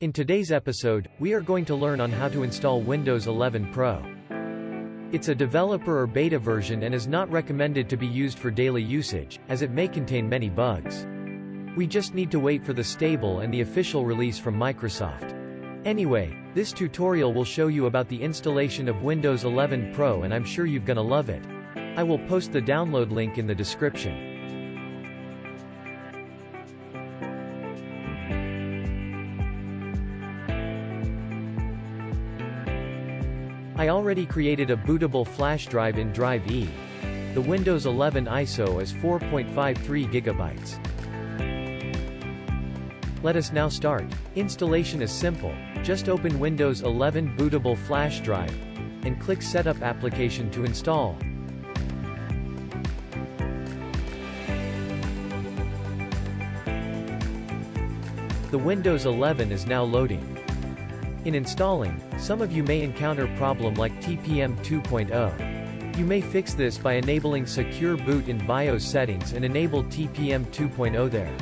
In today's episode, we are going to learn on how to install Windows 11 Pro. It's a developer or beta version and is not recommended to be used for daily usage, as it may contain many bugs. We just need to wait for the stable and the official release from Microsoft. Anyway, this tutorial will show you about the installation of Windows 11 Pro and I'm sure you're gonna love it. I will post the download link in the description. I already created a bootable flash drive in Drive E. The Windows 11 ISO is 4.53 gigabytes. Let us now start. Installation is simple. Just open Windows 11 bootable flash drive and click Setup application to install. The Windows 11 is now loading. In installing, some of you may encounter problem like TPM 2.0. You may fix this by enabling Secure Boot in BIOS settings and enable TPM 2.0 there.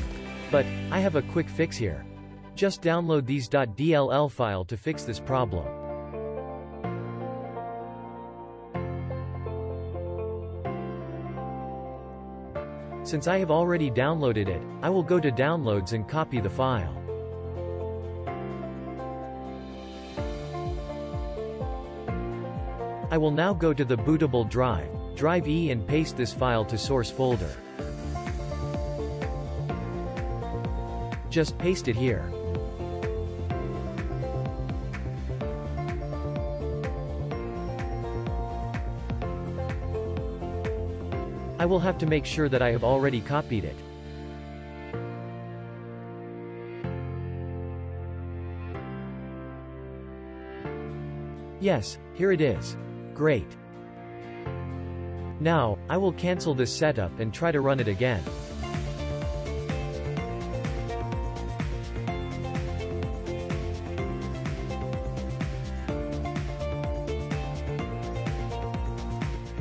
But, I have a quick fix here. Just download these .dll file to fix this problem. Since I have already downloaded it, I will go to downloads and copy the file. I will now go to the bootable drive, drive E and paste this file to source folder. Just paste it here. I will have to make sure that I have already copied it. Yes, here it is. Great. Now, I will cancel this setup and try to run it again.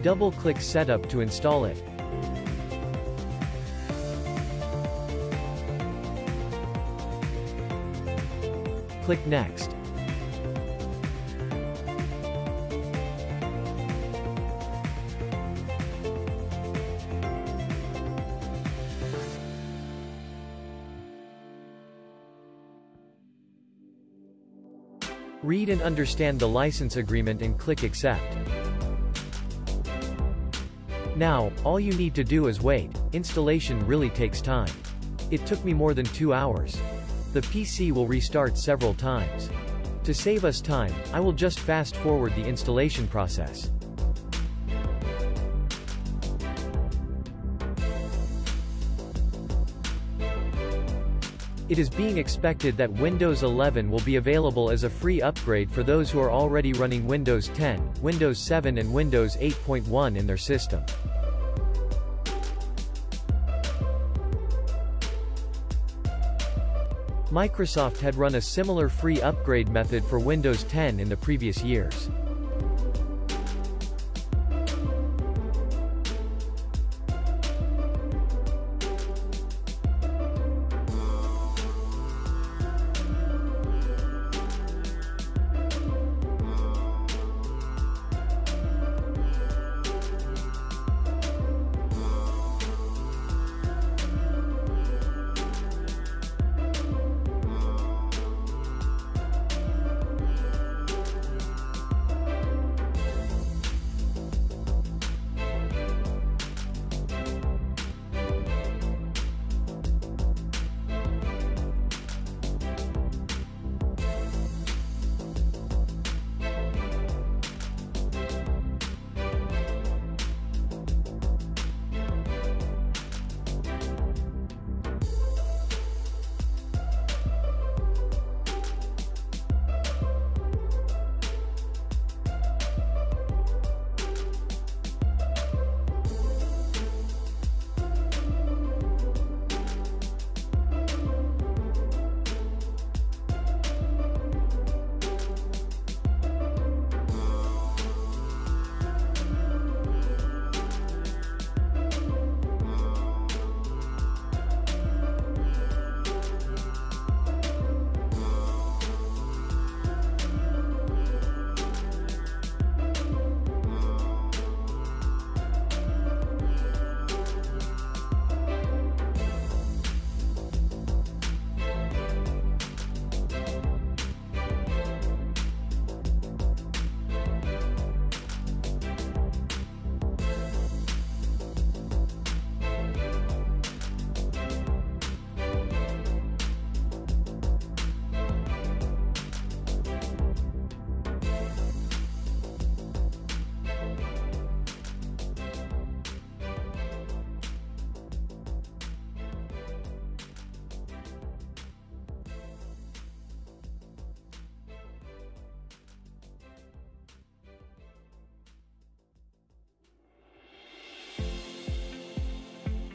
Double-click Setup to install it. Click Next. Read and understand the license agreement and click Accept. Now, all you need to do is wait, installation really takes time. It took me more than two hours. The PC will restart several times. To save us time, I will just fast forward the installation process. It is being expected that Windows 11 will be available as a free upgrade for those who are already running Windows 10, Windows 7 and Windows 8.1 in their system. Microsoft had run a similar free upgrade method for Windows 10 in the previous years.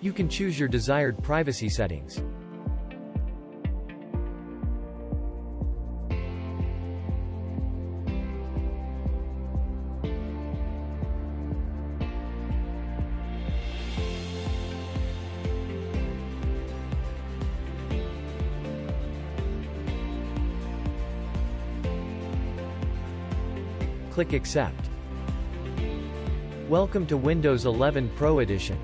You can choose your desired privacy settings. Click Accept. Welcome to Windows 11 Pro Edition.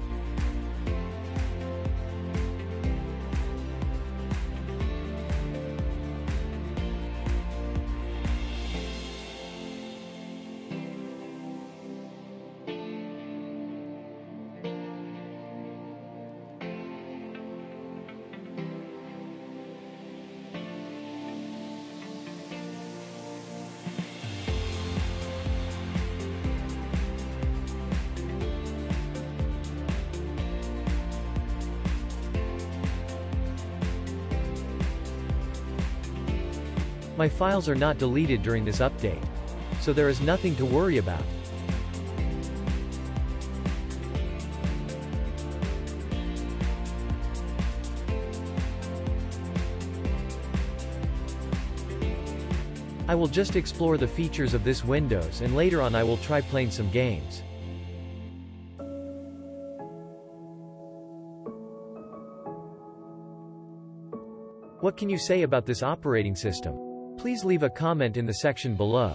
My files are not deleted during this update. So there is nothing to worry about. I will just explore the features of this Windows and later on I will try playing some games. What can you say about this operating system? Please leave a comment in the section below.